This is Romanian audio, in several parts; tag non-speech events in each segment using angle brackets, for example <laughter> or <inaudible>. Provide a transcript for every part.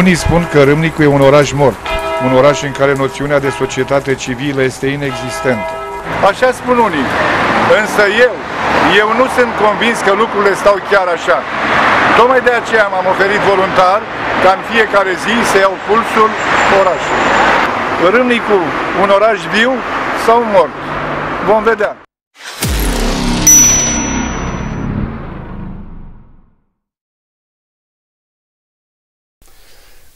Unii spun că Râmnicu e un oraș mort, un oraș în care noțiunea de societate civilă este inexistentă. Așa spun unii, însă eu, eu nu sunt convins că lucrurile stau chiar așa. Tocmai de aceea m-am oferit voluntar ca în fiecare zi să iau pulsul orașului. Râmnicu, un oraș viu sau mort? Vom vedea.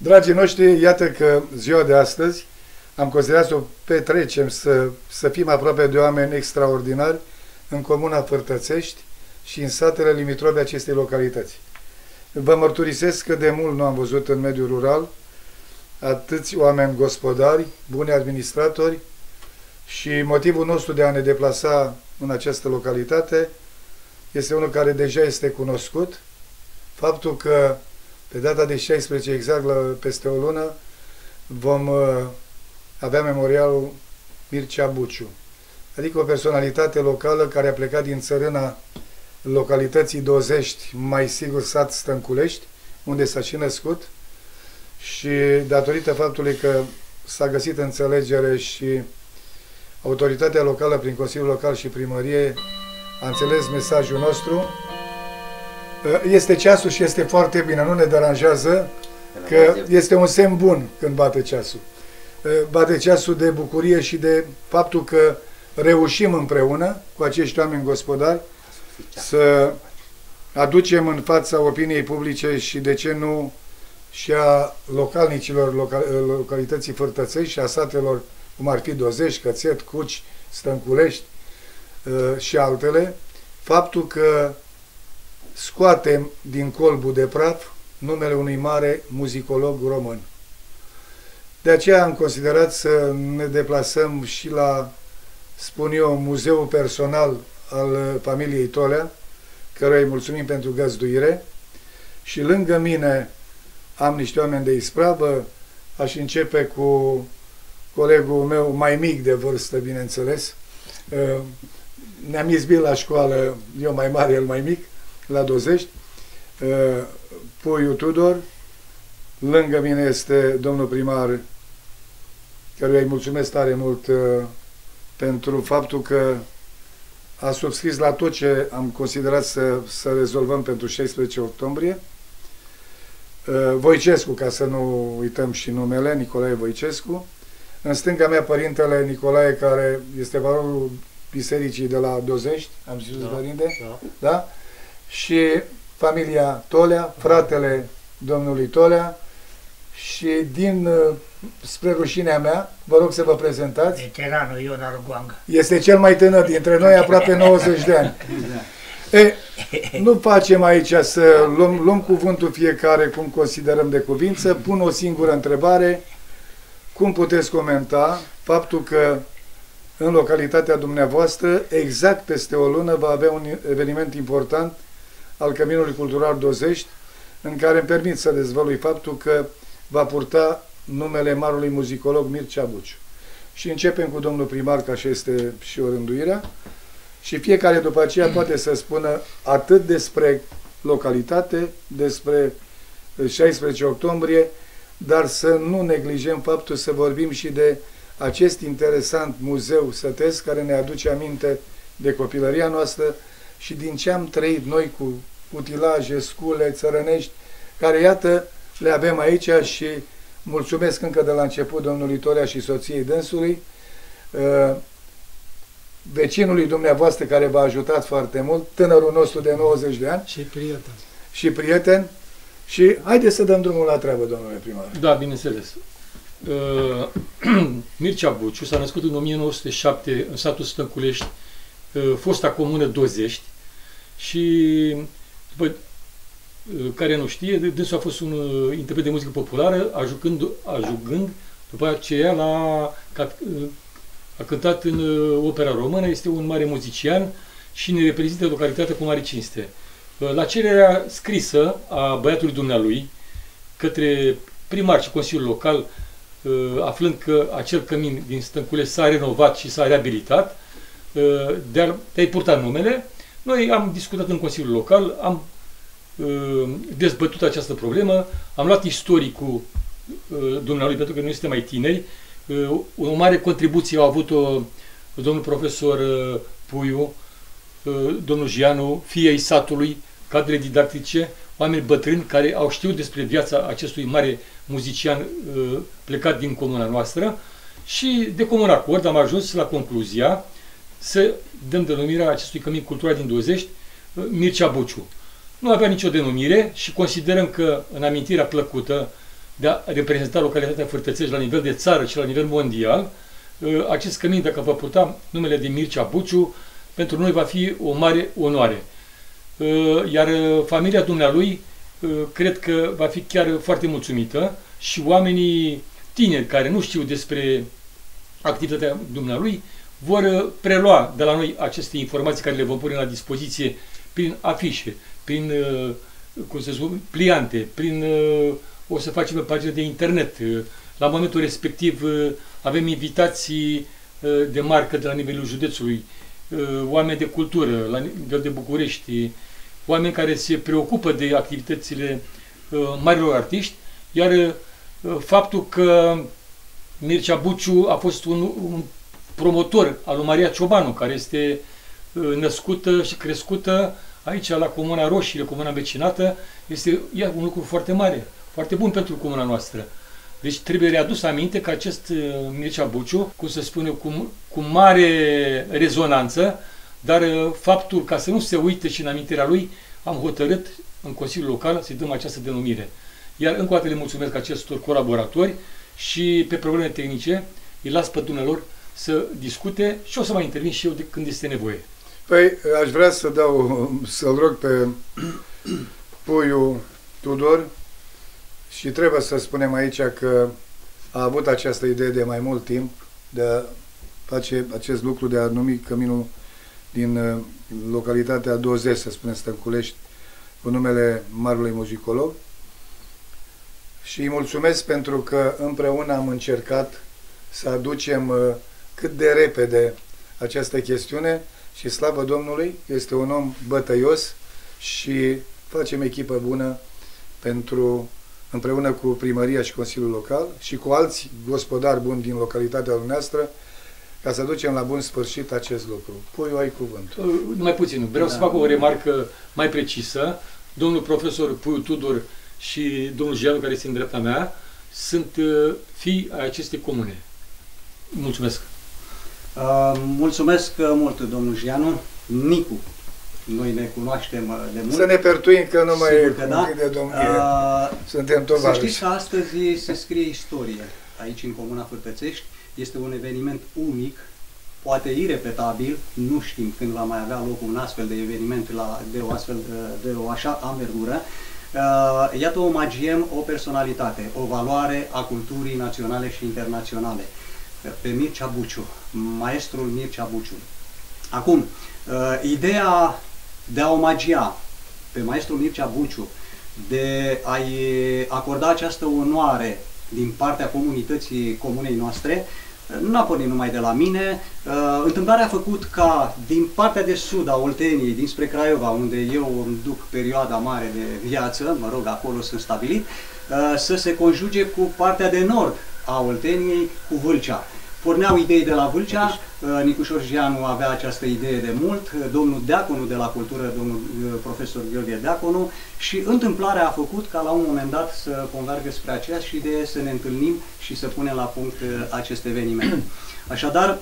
Dragii noștri, iată că ziua de astăzi am considerat să o petrecem, să, să fim aproape de oameni extraordinari în comuna Fărtățești și în satele limitrofe acestei localități. Vă mărturisesc că de mult nu am văzut în mediul rural atâți oameni gospodari, buni administratori și motivul nostru de a ne deplasa în această localitate este unul care deja este cunoscut, faptul că pe data de 16, exact la, peste o lună, vom uh, avea memorialul Mircea Buciu, adică o personalitate locală care a plecat din țărâna localității Dozești, mai sigur sat Stânculești, unde s-a și născut. Și datorită faptului că s-a găsit înțelegere și autoritatea locală prin Consiliul Local și Primărie a înțeles mesajul nostru, este ceasul și este foarte bine, nu ne deranjează că este un semn bun când bate ceasul. Bate ceasul de bucurie și de faptul că reușim împreună cu acești oameni gospodari să aducem în fața opiniei publice și de ce nu și a localnicilor local, localității Fărtățești și a satelor cum ar fi Dozești, Cățet, Cuci, Stânculești și altele, faptul că scoatem din colbul de praf numele unui mare muzicolog român. De aceea am considerat să ne deplasăm și la, spun eu, muzeul personal al familiei Tolea, căruia îi mulțumim pentru găzduire, și lângă mine am niște oameni de ispravă, aș începe cu colegul meu mai mic de vârstă, bineînțeles. Ne-am izbit la școală, eu mai mare, el mai mic, la Dozești, uh, Puiu Tudor, lângă mine este domnul primar, căruia îi mulțumesc tare mult uh, pentru faptul că a subscris la tot ce am considerat să, să rezolvăm pentru 16 octombrie. Uh, Voicescu, ca să nu uităm și numele, Nicolae Voicescu. În stânga mea, părintele Nicolae, care este valorul bisericii de la Dozești, am zis, da, părinte? Da. da? Și familia Tolea, fratele domnului Tolea și din, uh, spre rușinea mea, vă rog să vă prezentați. Veteranul Ion Argoangă. Este cel mai tânăr dintre noi, aproape 90 de ani. E, nu facem aici să luăm, luăm cuvântul fiecare cum considerăm de cuvință, pun o singură întrebare. Cum puteți comenta faptul că în localitatea dumneavoastră, exact peste o lună, va avea un eveniment important al Căminului Cultural Dozești, în care îmi permit să dezvălui faptul că va purta numele marului muzicolog Mircea Buciu. Și începem cu domnul primar, ca și este și o rânduirea, și fiecare după aceea <clears throat> poate să spună atât despre localitate, despre 16 octombrie, dar să nu neglijăm faptul să vorbim și de acest interesant muzeu sătesc care ne aduce aminte de copilăria noastră și din ce am trăit noi cu utilaje, scule, țărănești, care, iată, le avem aici și mulțumesc încă de la început domnului Torea și soției dânsului, uh, vecinului dumneavoastră care v-a ajutat foarte mult, tânărul nostru de 90 de ani. Și prieten. Și prieten. Și haideți să dăm drumul la treabă, domnule primar. Da, bineînțeles. Uh, <clears throat> Mircea Buciu s-a născut în 1907 în satul Stânculești, uh, fosta comună Dozești și după uh, care nu știe, dânsul a fost un uh, interpret de muzică populară, ajungând, ajungând după aceea la, a, uh, a cântat în opera română, este un mare muzician și ne reprezintă localitatea cu mare cinste. La cererea scrisă a băiatului dumnealui către primar și Consiliul Local, aflând că acel cămin din Stânculeș s-a renovat și s-a reabilitat, de a-i purta numele, noi am discutat în Consiliul Local, am dezbătut această problemă, am luat istoricul dumnealui, pentru că noi suntem mai tineri, o mare contribuție au avut-o domnul profesor Puiu, domnul Gianu, fiei satului, cadre didactice, oameni bătrâni care au știut despre viața acestui mare muzician plecat din comuna noastră. Și de comun acord am ajuns la concluzia să dăm denumirea acestui cămin cultural din 20 Mircea Buciu. Nu avea nicio denumire și considerăm că în amintirea plăcută de a reprezenta localitatea Fârtățești la nivel de țară și la nivel mondial, acest cămin, dacă vă putea numele de Mircea Buciu, pentru noi va fi o mare onoare. Iar familia dumnealui cred că va fi chiar foarte mulțumită și oamenii tineri care nu știu despre activitatea dumnealui vor prelua de la noi aceste informații care le vom pune la dispoziție prin afișe, prin, cum să spun, pliante, prin, o să facem pe pagina de internet. La momentul respectiv avem invitații de marcă de la nivelul județului, oameni de cultură, la nivel de București, oameni care se preocupă de activitățile marilor artiști, iar faptul că Mircea Buciu a fost un, un promotor al lui Maria Ciobanu, care este născută și crescută aici la Comuna Roșie, Comuna vecinată, este ia, un lucru foarte mare, foarte bun pentru comuna noastră. Deci trebuie readus aminte că acest Mircea Buciu, cum se spune, cu, cu mare rezonanță, dar faptul ca să nu se uite și în amintirea lui, am hotărât în Consiliul Local să-i dăm această denumire. Iar încă o dată le mulțumesc acestor colaboratori și pe probleme tehnice îi las pe dumnealor să discute și o să mai intervin și eu de când este nevoie. Păi, aș vrea să dau, să-l rog pe Puiu Tudor și trebuie să spunem aici că a avut această idee de mai mult timp de a face acest lucru, de a numi căminul din uh, localitatea 20, să spunem, Stănculești, cu numele Marului Muzicolog și îi mulțumesc pentru că împreună am încercat să aducem uh, cât de repede această chestiune și slavă Domnului, este un om bătăios și facem echipă bună pentru împreună cu primăria și Consiliul Local și cu alți gospodari buni din localitatea noastră ca să ducem la bun sfârșit acest lucru. Pui, ai cuvânt. Uh, mai puțin. Vreau da. să fac o remarcă mai precisă. Domnul profesor Puiu Tudor și domnul Gianu, care este în dreapta mea, sunt uh, fii ai acestei comune. Mulțumesc! Uh, mulțumesc mult, domnul Gianu. Nicu, noi ne cunoaștem uh, de mult. Să ne pertuim că nu mai e da. de domnie. Uh, Suntem tovarăși. Să știți că astăzi se scrie istorie aici în Comuna Fârtățești. Este un eveniment unic, poate irepetabil, nu știm când va mai avea loc un astfel de eveniment la, de, o astfel, de o așa amergură. Uh, iată, omagiem o personalitate, o valoare a culturii naționale și internaționale. Pe Mircea Buciu, maestrul Mircea Buciu. Acum, uh, ideea de a omagia pe maestrul Mircea Buciu, de a-i acorda această onoare din partea comunității comunei noastre, nu a pornit numai de la mine. Uh, întâmplarea a făcut ca din partea de sud a Olteniei, dinspre Craiova, unde eu îmi duc perioada mare de viață, mă rog, acolo sunt stabilit, uh, să se conjuge cu partea de nord a Olteniei, cu Vâlcea. Porneau idei de la Vâlcea, uh, Nicușor Gianu avea această idee de mult, uh, domnul Deaconu de la Cultură, domnul uh, profesor Gheorghe Deaconu și întâmplarea a făcut ca la un moment dat să convergă spre aceeași idee, să ne întâlnim și să punem la punct acest eveniment. <clears throat> Așadar,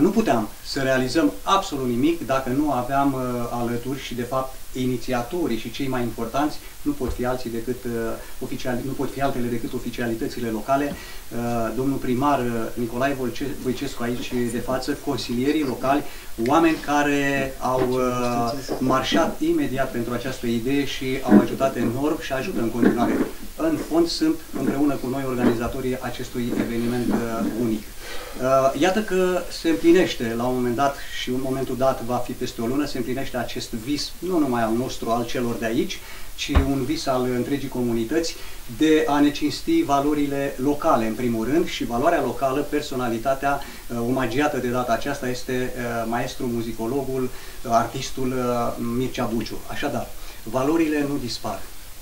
nu puteam să realizăm absolut nimic dacă nu aveam alături și de fapt inițiatorii și cei mai importanți nu pot fi alții decât uh, oficiali, nu pot fi altele decât oficialitățile locale. Uh, domnul primar uh, Nicolae Voicescu aici de față, consilierii locali, oameni care au uh, marșat imediat pentru această idee și au ajutat enorm și ajută în continuare. În fond sunt împreună cu noi organizatorii acestui eveniment uh, unic. Uh, iată că se împlinește la un moment dat și un momentul dat va fi peste o lună, se împlinește acest vis, nu numai al nostru, al celor de aici, ci un vis al întregii comunități de a ne cinsti valorile locale, în primul rând, și valoarea locală, personalitatea uh, omagiată de data aceasta este uh, maestru, muzicologul, artistul Mircea Buciu. Așadar, Valorile nu dispar,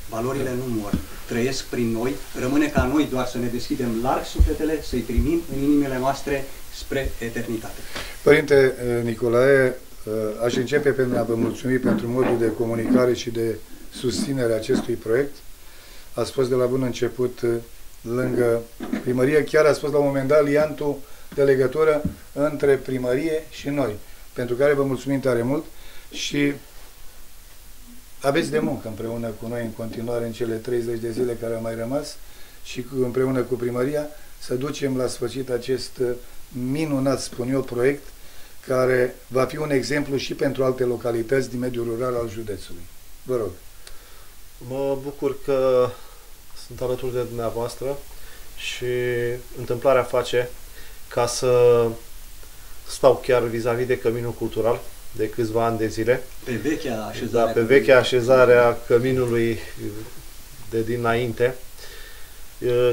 valorile nu mor, trăiesc prin noi, rămâne ca noi doar să ne deschidem larg sufletele, să-i primim în inimile noastre spre eternitate. Părinte eh, Nicolae, eh, aș începe pentru a vă mulțumi pentru modul de comunicare și de susținere a acestui proiect. A spus de la bun început eh, lângă primărie, chiar a spus la un moment dat liantul de legătură între primărie și noi, pentru care vă mulțumim tare mult și aveți de muncă împreună cu noi în continuare în cele 30 de zile care au mai rămas și cu, împreună cu primăria să ducem la sfârșit acest uh, minunat, spun eu, proiect care va fi un exemplu și pentru alte localități din mediul rural al județului. Vă rog. Mă bucur că sunt alături de dumneavoastră și întâmplarea face ca să stau chiar vis-a-vis -vis de Căminul Cultural de câțiva ani de zile. Pe vechea așezare. Da, pe vechea așezare a Căminului de dinainte.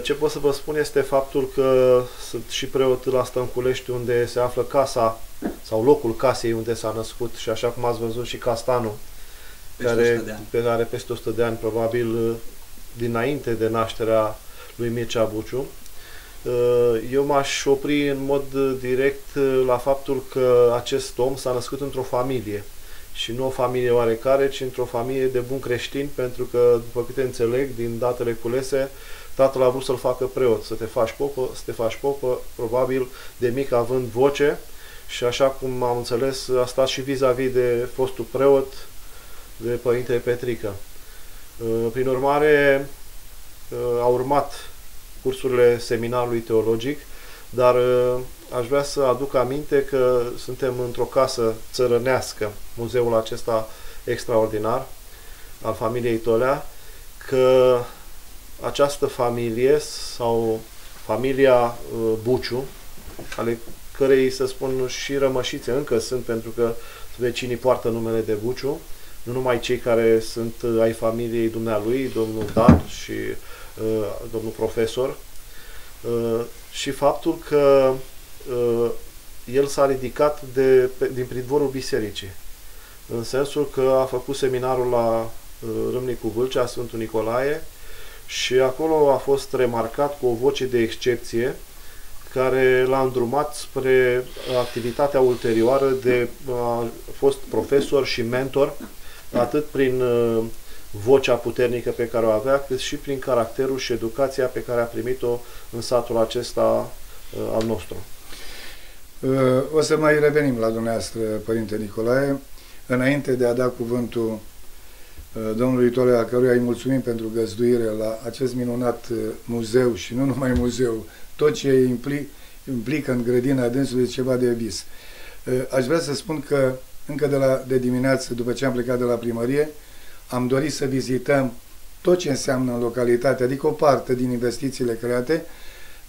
Ce pot să vă spun este faptul că sunt și preot la Stănculești unde se află casa sau locul casei unde s-a născut și așa cum ați văzut și Castanul peste care, pe care peste 100 de ani probabil dinainte de nașterea lui Mircea Buciu. Uh, eu m-aș opri în mod direct uh, la faptul că acest om s-a născut într-o familie și nu o familie oarecare, ci într-o familie de bun creștini, pentru că, după câte înțeleg, din datele culese, tatăl a vrut să-l facă preot, să te faci popă, să te faci popă, probabil de mic având voce și așa cum am înțeles, a stat și vis-a-vis -vis de fostul preot, de Părintele Petrică. Uh, prin urmare, a urmat cursurile seminarului teologic, dar uh, aș vrea să aduc aminte că suntem într-o casă țărănească, muzeul acesta extraordinar al familiei Tolea, că această familie sau familia uh, Buciu, ale cărei, să spun, și rămășițe încă sunt, pentru că vecinii poartă numele de Buciu, nu numai cei care sunt uh, ai familiei dumnealui, domnul Dan și Uh, domnul profesor, uh, și faptul că uh, el s-a ridicat de, din pridvorul bisericii, în sensul că a făcut seminarul la Râmnicu Vâlcea, Sfântul Nicolae, și acolo a fost remarcat cu o voce de excepție care l-a îndrumat spre activitatea ulterioară de a fost profesor și mentor atât prin vocea puternică pe care o avea, cât și prin caracterul și educația pe care a primit-o în satul acesta uh, al nostru. Uh, o să mai revenim la dumneavoastră, Părinte Nicolae, înainte de a da cuvântul uh, domnului Tole, a căruia îi mulțumim pentru găzduire la acest minunat muzeu și nu numai muzeu, tot ce implic, implică în grădina dânsului ceva de vis. Aș vrea să spun că încă de, la, de dimineață, după ce am plecat de la primărie, am dorit să vizităm tot ce înseamnă în localitate, adică o parte din investițiile create.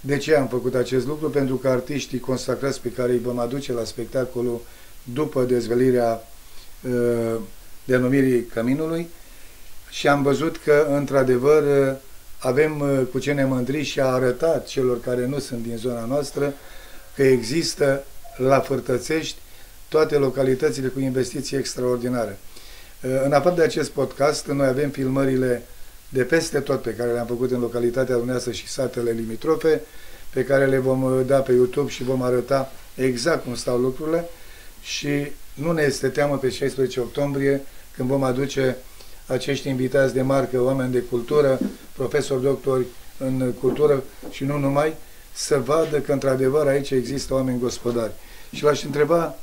De ce am făcut acest lucru? Pentru că artiștii consacrați pe care îi vom aduce la spectacolul după dezvelirea uh, denumirii Căminului și am văzut că, într-adevăr, uh, avem uh, cu ce ne mândri și a arătat celor care nu sunt din zona noastră că există la Fărtățești toate localitățile cu investiții extraordinare. În afară de acest podcast, noi avem filmările de peste tot pe care le-am făcut în localitatea dumneavoastră și satele limitrofe, pe care le vom uh, da pe YouTube și vom arăta exact cum stau lucrurile și nu ne este teamă pe 16 octombrie când vom aduce acești invitați de marcă, oameni de cultură, profesori, doctori în cultură și nu numai, să vadă că într-adevăr aici există oameni gospodari. Și l-aș întreba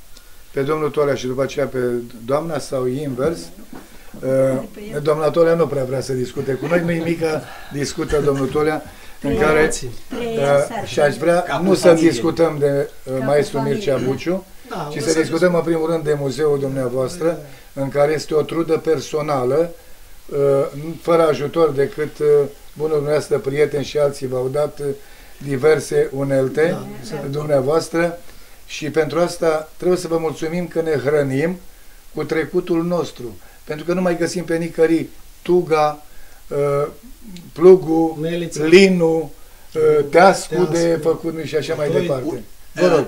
pe domnul Tolea și după aceea pe doamna sau invers. Uh, doamna Tolea nu prea vrea să discute cu noi, nu mică discută domnul Tolea în care uh, și aș vrea nu să discutăm de uh, maestru Mircea Buciu, da, ci să discutăm. în primul rând de muzeul dumneavoastră, în care este o trudă personală, uh, fără ajutor decât uh, bunul dumneavoastră prieteni și alții v-au dat uh, diverse unelte da, dumneavoastră și pentru asta trebuie să vă mulțumim că ne hrănim cu trecutul nostru. Pentru că nu mai găsim pe nicării tuga, uh, plugul, Melița. linul, uh, teascul de făcut și așa mai departe. Vă rog.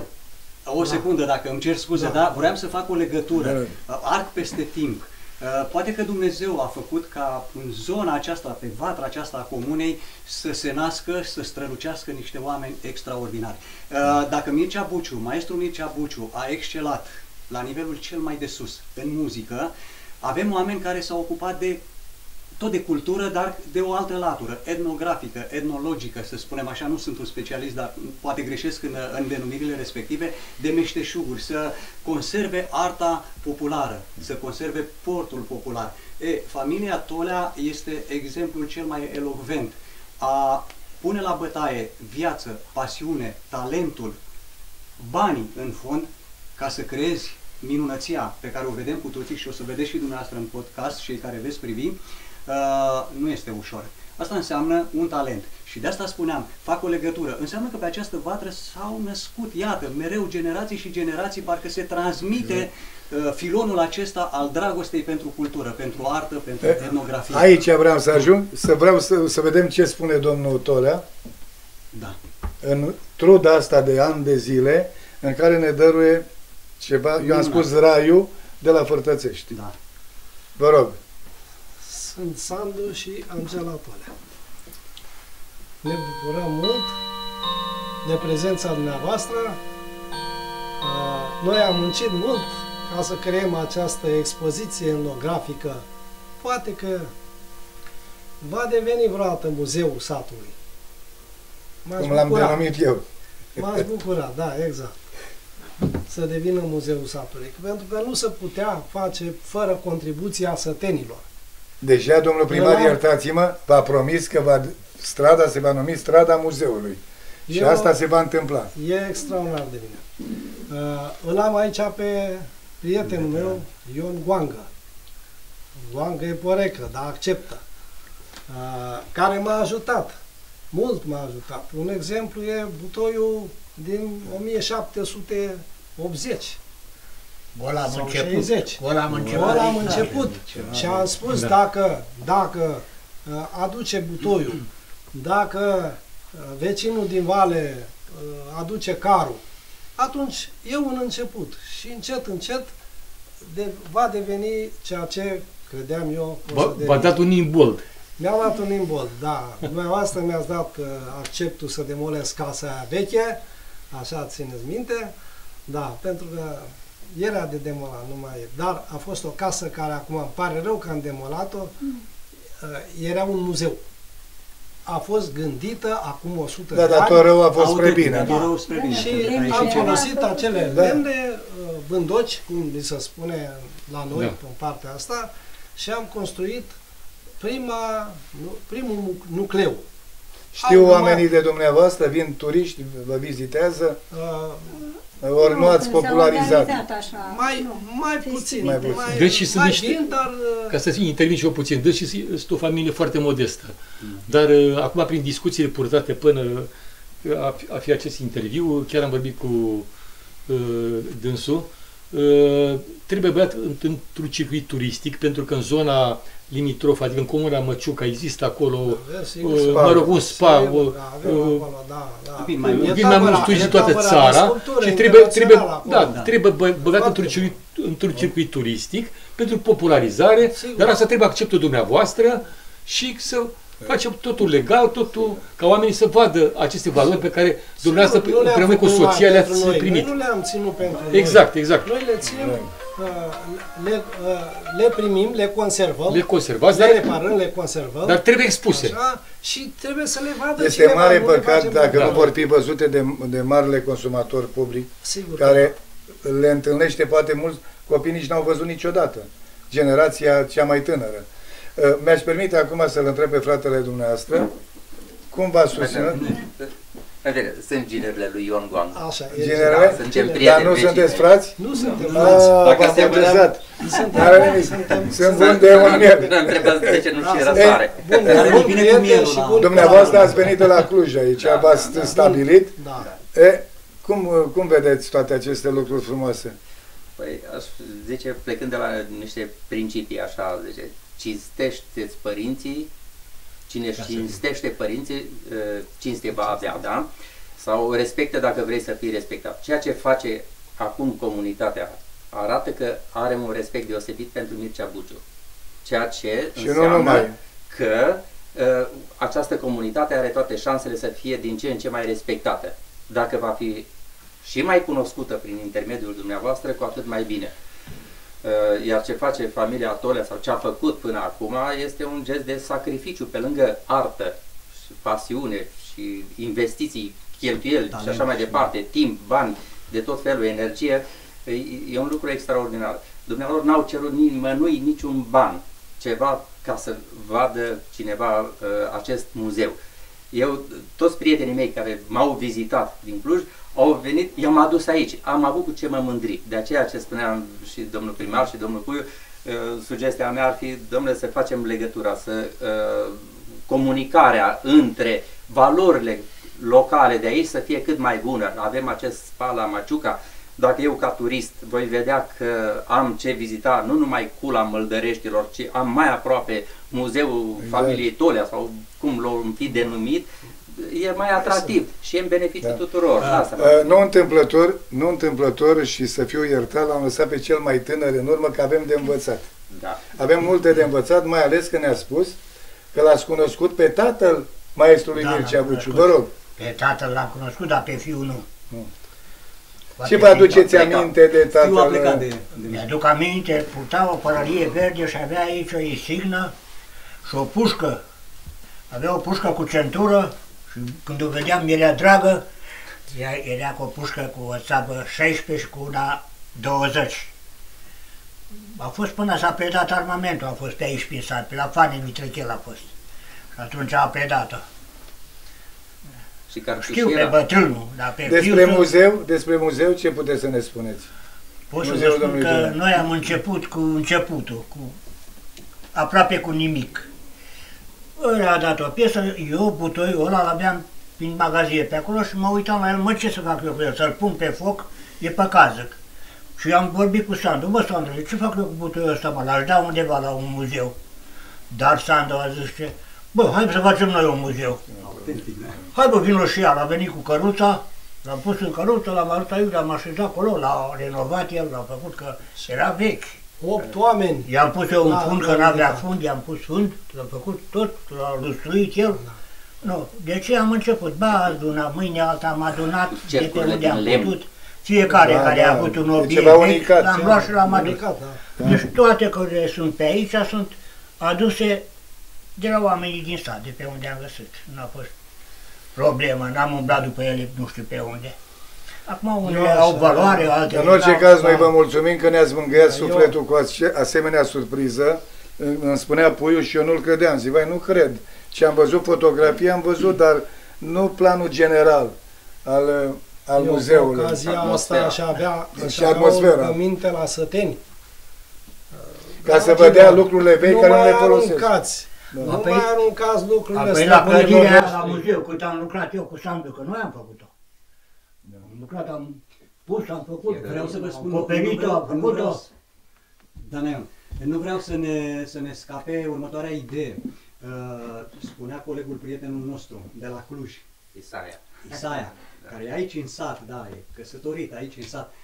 O secundă, dacă îmi cer scuze, da. da? Vreau să fac o legătură. Da. Arc peste timp. Uh, poate că Dumnezeu a făcut ca în zona aceasta, pe vatra aceasta a comunei, să se nască, să strălucească niște oameni extraordinari. Uh, dacă Mircea Buciu, maestru Mircea Buciu, a excelat la nivelul cel mai de sus în muzică, avem oameni care s-au ocupat de tot de cultură, dar de o altă latură, etnografică, etnologică, să spunem așa, nu sunt un specialist, dar poate greșesc în, în denumirile respective, de meșteșuguri, să conserve arta populară, să conserve portul popular. E, familia Tolea este exemplul cel mai elocvent a pune la bătaie viață, pasiune, talentul, banii în fond, ca să creezi minunăția pe care o vedem cu toții și o să vedeți și dumneavoastră în podcast, și care veți privi, uh, nu este ușor. Asta înseamnă un talent. Și de asta spuneam, fac o legătură. Înseamnă că pe această vatră s-au născut, iată, mereu generații și generații, parcă se transmite uh, filonul acesta al dragostei pentru cultură, pentru artă, pentru Eh, etnografie. Aici vreau să ajung, să vreau să, să vedem ce spune domnul Tolea Da. în truda asta de ani de zile în care ne dăruie ceva, eu am Minunat. spus raiul de la Fărtățești. Da. Vă rog. Sunt Sandu și Angela Tolea. Ne bucurăm mult de prezența dumneavoastră. Uh, Noi am muncit mult ca să creăm această expoziție etnografică. Poate că va deveni vreodată muzeul satului. M-ați Cum l-am bucurat. denumit eu. M-ați bucurat, da, exact. Să devină muzeul satului. Pentru că nu se putea face fără contribuția sătenilor. Deja domnul primar, Da. iertați-mă, v-a promis că va, strada se va numi strada muzeului. Și Eu- asta se va întâmpla. E extraordinar de bine. Uh, îl am aici pe prietenul meu, Ion Goangă. Goangă e porecă, dar acceptă. Uh, care m-a ajutat. Mult m-a ajutat. Un exemplu e butoiul din 1780. Gol am Sau început. 60. Gol am început. Gol am început și am spus Da. dacă, dacă uh, aduce butoiul, dacă uh, vecinul din vale uh, aduce carul, atunci e un început și încet, încet de, va deveni ceea ce credeam eu că o să V-a devină. dat un imbold. Mi-a dat un imbold, da. Dumneavoastră mi-ați dat uh, acceptul să demolez casa aia veche, așa țineți minte, da, pentru că era de demolat, nu mai e. Dar a fost o casă care acum îmi pare rău că am demolat-o, uh, era un muzeu. A fost gândită acum 100 Da, de dar ani. tot rău a fost spre Autentic, bine. dar rău spre bine. Și Aici am e ceva. folosit acele Da. lemne uh, vândoci, cum li se spune la noi, Da. pe partea asta, și am construit prima, nu, primul nu- nucleu. Știu Au oamenii de dumneavoastră, vin turiști, vă vizitează, Uh, ori nu ați când s-a popularizat. organizat Așa, mai, nu. mai Festiv. puțin, Mai puțin. Deci și sunt mai niște- vin, dar uh, Ca să intervin și eu puțin, deci și sunt o familie foarte modestă. Dar uh, acum, prin discuțiile purtate până uh, a fi, a fi acest interviu, chiar am vorbit cu uh, dânsul, uh, trebuie băiat în- într-un circuit turistic, pentru că în zona limitrof, adică în comuna Măciuca, există acolo, Avem, sigur, uh, spa. mă rog, un spa, sigur, uh, da, avem uh, acolo, da, da. Vin mai E mulți. vin mai mulți tabăra- turiști e din toată tabăra de țara sculptură și trebuie, trebuie, internațională acolo. da, da. trebuie bă- băgat Foarte într-un circuit, într-un circuit turistic pentru popularizare, Sigur. dar asta trebuie acceptul dumneavoastră și să facem totul legal, totul, ca oamenii să vadă aceste valori pe care dumneavoastră Sigur, nu le-am împreună cu făcut numai soția pentru le-ați noi. primit. Noi nu le-am ținut pentru noi. Exact, exact. Noi le ținem, uh, le, uh, le primim, le conservăm, Le conservați, le dar, reparăm, le conservăm. dar trebuie expuse. Așa, și trebuie să le vadă Este cineva, mare nu le păcat facem dacă pentru nu noi. vor fi văzute de, de marele consumator public, Sigur că care le întâlnește poate mulți copii nici n-au văzut niciodată. Generația cea mai tânără. Uh, Mi-aș permite acum să-l întreb pe fratele dumneavoastră cum v-a susținut Vedere, sunt ginerile lui Ion Guang. Așa, e ginerele, Da, suntem Cine- prieteni dar nu vecini. sunteți frați? Nu suntem Ah, frați. Dacă v-am aseamănăm- botezat. Suntem, N-are nimic. suntem, Sunt bun de un miel. Nu întrebați de ce nu și Da, răsare. bun, Are bun bine cu prieten mielul și la- bun Dumneavoastră prieten. ați venit de la Cluj aici, Da, v-ați da, da. stabilit. Da. E, cum, cum vedeți toate aceste lucruri frumoase? Păi, aș zice, plecând de la niște principii așa, zice, cinstește-ți părinții, cine își cinstește părinții, ă, cinste va avea, da? Sau respectă dacă vrei să fii respectat. Ceea ce face acum comunitatea arată că are un respect deosebit pentru Mircea Buciu. Ceea ce Și nu înseamnă numai. că uh, această comunitate are toate șansele să fie din ce în ce mai respectată. Dacă va fi și mai cunoscută prin intermediul dumneavoastră, cu atât mai bine. Uh, Iar ce face familia Tolea sau ce a făcut până acum este un gest de sacrificiu pe lângă artă și pasiune și investiții, cheltuieli și așa mai departe, timp, bani, de tot felul, energie, e, e un lucru extraordinar. Dumnealor n-au cerut nimănui niciun ban, ceva ca să vadă cineva uh, acest muzeu. Eu, toți prietenii mei care m-au vizitat din Cluj, au venit, i-am adus aici. Am avut cu ce mă mândri. De aceea ce spuneam și domnul primar și domnul Puiu, uh, sugestia mea ar fi, domnule, să facem legătura, să uh, comunicarea între valorile locale de aici să fie cât mai bună. Avem acest spa la Maciuca, dacă eu ca turist voi vedea că am ce vizita nu numai cula Măldăreștilor, ci am mai aproape muzeul Exact. familiei Tolea sau cum l-am fi denumit, e mai atractiv și e în beneficiu Da. tuturor. Da. Asta Uh, Nu întâmplător, nu întâmplător și să fiu iertat, l-am lăsat pe cel mai tânăr în urmă că avem de învățat. da. Avem multe de învățat, mai ales că ne-a spus că l-ați cunoscut pe tatăl maestrului Da, Mircea l-am Buciu. cunoscut. Vă rog, Pe tatăl l-am cunoscut, dar pe fiul nu. Nu. Poate ce vă fi- aduceți plecat. aminte de Fiul a plecat tatăl? de, de Mi-aduc aminte, purta o părălie verde și avea aici o insignă și o pușcă. Avea o pușcă cu centură și când o vedeam era dragă, ea era cu o pușcă cu o țapă 16 și cu una 20. A fost până s-a predat armamentul, a fost pe aici prin sat, pe la Fane Mitrechel a fost. Și atunci a predat-o. Și care Știu pe bătrânul, dar pe Despre fiul muzeu, despre muzeu, ce puteți să ne spuneți? Pot să vă Muzeul spun domnului că Dumnezeu. noi am început cu începutul, cu aproape cu nimic. Ăla a dat o piesă, eu butoiul ăla l-aveam prin magazie pe acolo și mă uitam la el, mă, ce să fac eu cu el? Să-l pun pe foc? E pe cază. Și am vorbit cu Sandu, bă, Sandu, ce fac eu cu butoiul ăsta, mă? L-aș da undeva la un muzeu. Dar Sandu a zis ce, bă, hai să facem noi un muzeu. autentic. da. Hai bă, vină și el, a venit cu căruța, l-am pus în căruță, l-am arătat aici, l-am așezat acolo, l-a renovat el, l-a făcut că era vechi. Opt oameni. I-am pus eu un Da, fund, da, că n-avea da. fund, i-am pus fund, l-am făcut tot, l-a lustruit el. Nu, de ce am început? Ba, aduna, mâine alta am adunat de pe Cercurile unde am din lemn. putut. Fiecare Da, care da, a avut un e obiect ceva vechi, unicat, l-am ce- luat și l-am adus. Unicat, da. Deci toate care sunt pe aici sunt aduse de la oamenii din sat, de pe unde am găsit. Nu a fost problemă, n-am umblat după ele nu știu pe unde. Acum unele Eu au așa, valoare, da. altele În orice n-au. caz, noi da. vă mulțumim că ne-ați mângâiat Da, eu- sufletul cu ace- asemenea surpriză. Îmi spunea Puiu și eu nu-l credeam. Zic, vai, nu cred. Ce am văzut fotografia, am văzut, dar nu planul general al, al Eu, cu muzeului. ocazia Atmosfera. asta aș avea, aș Și avea atmosfera. o minte la săteni. Ca să Dragilor, vă dea lucrurile vechi care nu mai le folosesc. Aruncați. Da. Nu Apoi- mai aruncați lucrurile Apoi la stăpânilor clădirea aia noștri. la muzeu, cât am lucrat eu cu Sandu, că noi am făcut-o. Am lucrat, am pus, am făcut, Vreau să vă spun, am nu acoperit-o, vreau, am nu vreau, făcut-o. să- Daniel, nu vreau să ne, să ne scape următoarea idee. Uh, spunea colegul prietenul nostru de la Cluj, Isaia. Isaia, care e aici în sat, da, e căsătorit aici în sat, uh,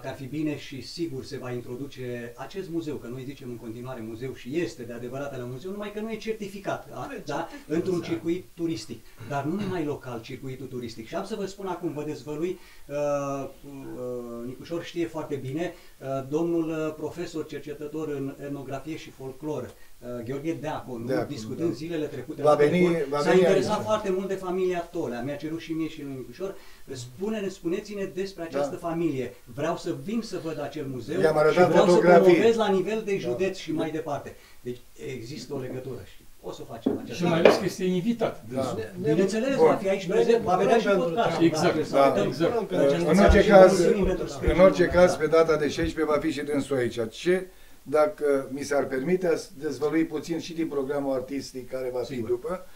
că ar fi bine și sigur se va introduce acest muzeu, că noi zicem în continuare muzeu și este de adevărat la muzeu, numai că nu e certificat, da, da? într-un circuit turistic, dar nu numai local, circuitul turistic. Și am să vă spun acum, vă dezvălui, uh, uh, Nicușor știe foarte bine, uh, domnul uh, profesor cercetător în etnografie și folclor, uh, Gheorghe Deacon, Deacon, discutând da. zilele trecute Va la veni- telefon, va s-a veni interesat aici. foarte mult de familia Tolea. Mi-a cerut și mie și lui Nicușor. Spune-ne, spuneți-ne despre această Da. familie. Vreau să vin să văd acel muzeu I-am și arătat vreau să fotografii. promovez la nivel de județ și mai departe. Deci există o legătură și o să facem Și aceasta. mai ales că este invitat. Da. dânsul. Bineînțeles, Bun. va fi aici Noi prezent, ne va vedea și bucurăm podcastul. pentru Exact, da, să da, vedem exact. pe În această În țară orice și caz, mulțumim pentru în sprijinul, orice caz, da. pe data de 16 va fi și dânsul aici. Ce, dacă mi s-ar permite, aș dezvălui puțin și din programul artistic care va fi Sigur. după,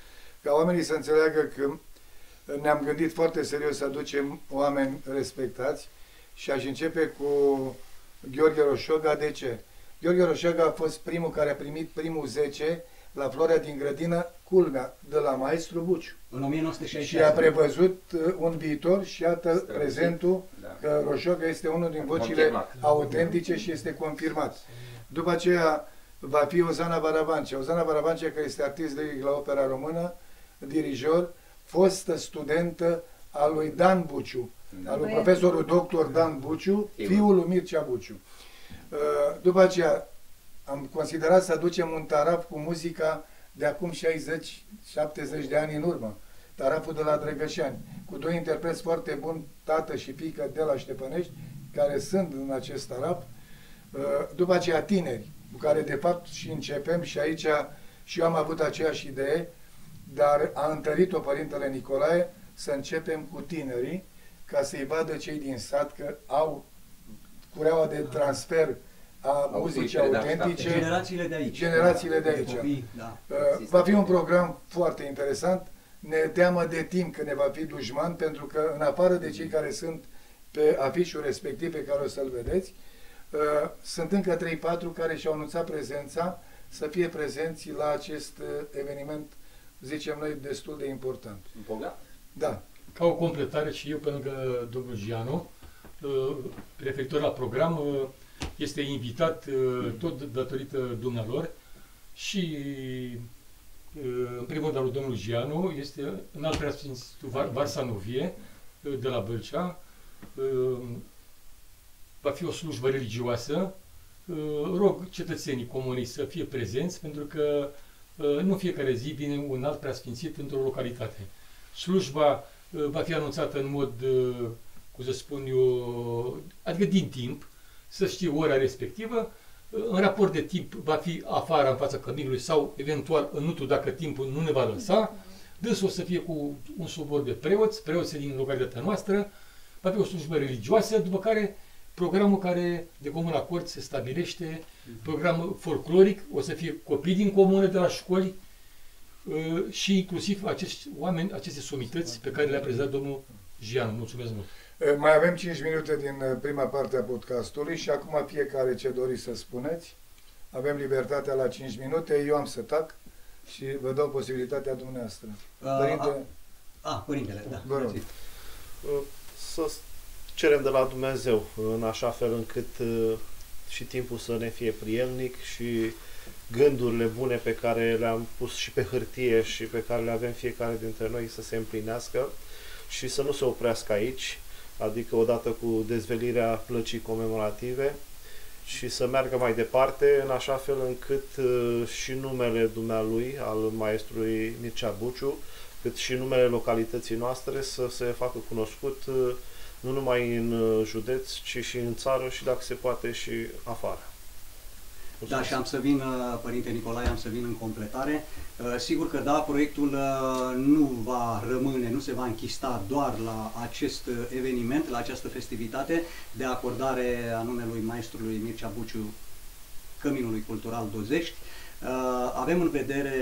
ca oamenii să înțeleagă că ne-am gândit foarte serios să aducem oameni respectați și aș începe cu Gheorghe Roșoga. De ce? Gheorghe Roșoga a fost primul care a primit primul 10 la Florea din Grădină, culmea, de la maestru Buciu. În 1966. Și a prevăzut uh, un viitor și iată Strălucit. prezentul Da. că Roșoga este unul din vocile Confirmat. autentice și este confirmat. După aceea, va fi Ozana Barabancea. Ozana Barabancea, care este artist de la Opera Română, dirijor, fostă studentă al lui Dan Buciu, Da. al lui Băiatul. profesorul doctor Dan Buciu, Fiul. fiul lui Mircea Buciu. Uh, După aceea, am considerat să aducem un taraf cu muzica de acum 60-70 de ani în urmă. Taraful de la Drăgășani, cu doi interpreți foarte buni, tată și fică de la Ștepănești, care sunt în acest taraf. Uh, După aceea tineri, cu care de fapt și începem și aici și eu am avut aceeași idee, dar a întărit-o Părintele Nicolae să începem cu tinerii, ca să-i vadă cei din sat că au cureaua de transfer a Au muzicii cultură de autentice. Generațiile de aici. Generațiile de aici. Copii, da. Uh, Va fi un program foarte interesant. Ne teamă de timp că ne va fi dușman, pentru că în afară de cei care sunt pe afișul respectiv pe care o să-l vedeți, uh, sunt încă 3-4 care și-au anunțat prezența să fie prezenți la acest uh, eveniment, zicem noi, destul de important. Bogat. Da. Ca o completare și eu pe lângă domnul Giano, uh, referitor la program, uh, este invitat uh, tot datorită dumnealor și uh, în primul rând al lui domnul Giano este în alt preasfințitul Var- Varsanovie uh, de la Bălcea. Uh, Va fi o slujbă religioasă. Uh, Rog cetățenii comunei să fie prezenți pentru că uh, nu în fiecare zi vine un alt preasfințit într-o localitate. Slujba uh, va fi anunțată în mod, uh, cum să spun eu, adică din timp, să știe ora respectivă. Uh, În raport de timp va fi afară în fața căminului sau eventual în nutru dacă timpul nu ne va lăsa. Dânsul o să fie cu un sobor de preoți, preoții din localitatea noastră, va fi o slujbă religioasă, după care programul care de comun acord se stabilește, program folcloric, o să fie copii din comună de la școli, uh, și inclusiv acești oameni, aceste somități pe care le-a prezentat domnul Gianu. Mulțumesc mult! Uh, Mai avem 5 minute din uh, prima parte a podcastului și acum fiecare ce doriți să spuneți. Avem libertatea la 5 minute, eu am să tac și vă dau posibilitatea dumneavoastră. Uh, Părinte, A, părintele, da. Vă rog. Zi. să cerem de la Dumnezeu în așa fel încât uh, și timpul să ne fie prielnic și gândurile bune pe care le-am pus și pe hârtie și pe care le avem fiecare dintre noi să se împlinească și să nu se oprească aici, adică odată cu dezvelirea plăcii comemorative și să meargă mai departe în așa fel încât uh, și numele dumnealui, al maestrului Mircea Buciu, cât și numele localității noastre să se facă cunoscut uh, nu numai în uh, județ, ci și în țară și dacă se poate și afară. Da, Mulțumesc. și am să vin, uh, Părinte Nicolae, am să vin în completare. Uh, Sigur că da, proiectul uh, nu va rămâne, nu se va închista doar la acest uh, eveniment, la această festivitate de acordare a numelui maestrului Mircea Buciu Căminului Cultural Dozești. Uh, Avem în vedere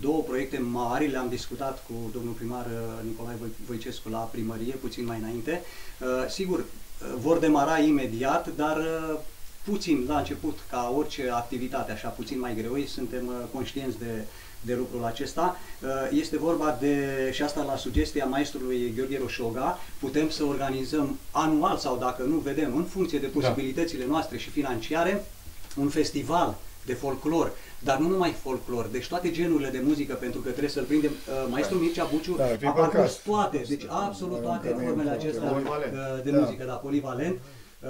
două proiecte mari, le-am discutat cu domnul primar uh, Nicolae Voi- Voicescu la primărie puțin mai înainte. Uh, Sigur, uh, vor demara imediat, dar uh, puțin la început, ca orice activitate, așa puțin mai greoi, suntem uh, conștienți de, de lucrul acesta. Uh, Este vorba de, și asta la sugestia maestrului Gheorghe Roșoga, putem să organizăm anual sau dacă nu vedem, în funcție de posibilitățile noastre și financiare, un festival de folclor, dar nu numai folclor, deci toate genurile de muzică, pentru că trebuie să-l prindem. Uh, Maestrul Mircea Buciu Da, ar fi a parcurs păcat. toate, deci absolut Da, toate încă nu e formele foarte acestea polivalent. uh, de Da. muzică, da, polivalent. Uh,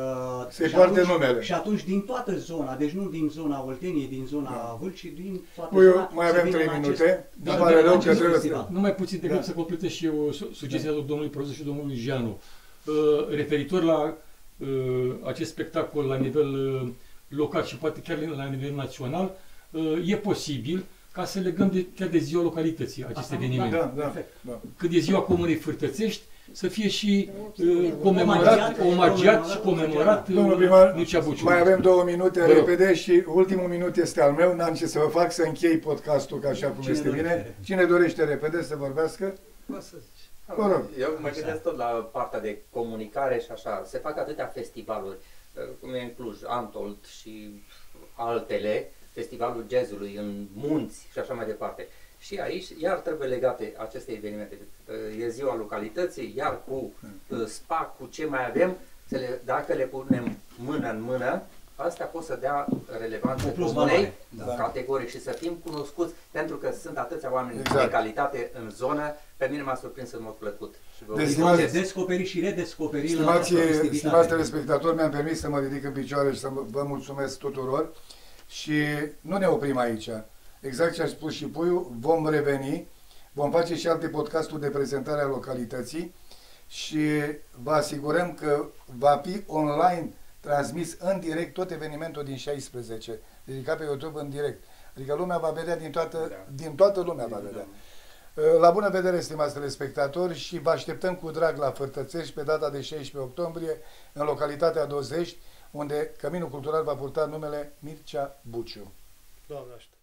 Se-i și poarte atunci- numele. Și atunci din toată zona, deci nu din zona Olteniei, din zona Da. Vâlcii, din toată Păi, zona. mai să avem vină trei în acest- minute. Da, Îmi pare da, rău că acest trebuie să... festival. Numai puțin decât Da. să completez și eu su- sugestia domnului profesor și domnului Gianu. Uh, referitor la uh, acest spectacol la nivel uh, local și poate chiar la nivel național, uh, e posibil ca să legăm de, chiar de ziua localității acest Asta, eveniment. Da, da, Perfect. da. Când e ziua Comunei Fârtățești, să fie și uh, Omagiat, comemorat, omagiat și comemorat, comemorat uh, Domnul primar, Mircea Buciu. mai avem două minute Vă rog. repede și ultimul minut este al meu. N-am ce să vă fac să închei podcastul ca așa cum Cine este dorește bine. repede? Cine dorește repede să vorbească? Poți să zici. Vă rog. Eu mă gândesc tot la partea de comunicare și așa. Se fac atâtea festivaluri, uh, cum e în Cluj, Antold și altele, festivalul jazzului în munți și așa mai departe. Și aici iar trebuie legate aceste evenimente. Uh, E ziua localității, iar cu uh, SPA, cu ce mai avem, să le, dacă le punem mână în mână, astea pot să dea relevanță O plus comunei, valoare, da. categoric și să fim cunoscuți, pentru că sunt atâția oameni Exact. de calitate în zonă, pe mine m-a surprins în mod plăcut. Și vă Deci, urez stimați- succes. Descoperi și redescoperi la Stimați, această festivitate. stimați telespectatori, mi-am permis să mă ridic în picioare și să mă- vă mulțumesc tuturor și nu ne oprim aici. Exact ce a spus și Puiu, vom reveni, vom face și alte podcasturi de prezentare a localității și vă asigurăm că va fi online transmis în direct tot evenimentul din 16, dedicat pe YouTube în direct. Adică lumea va vedea din toată, Da. din toată lumea va vedea. La bună vedere, stimați telespectatori, și vă așteptăm cu drag la Fărtățești pe data de 16 octombrie, în localitatea Dozești, unde Căminul Cultural va purta numele Mircea Buciu. Doamne ajută!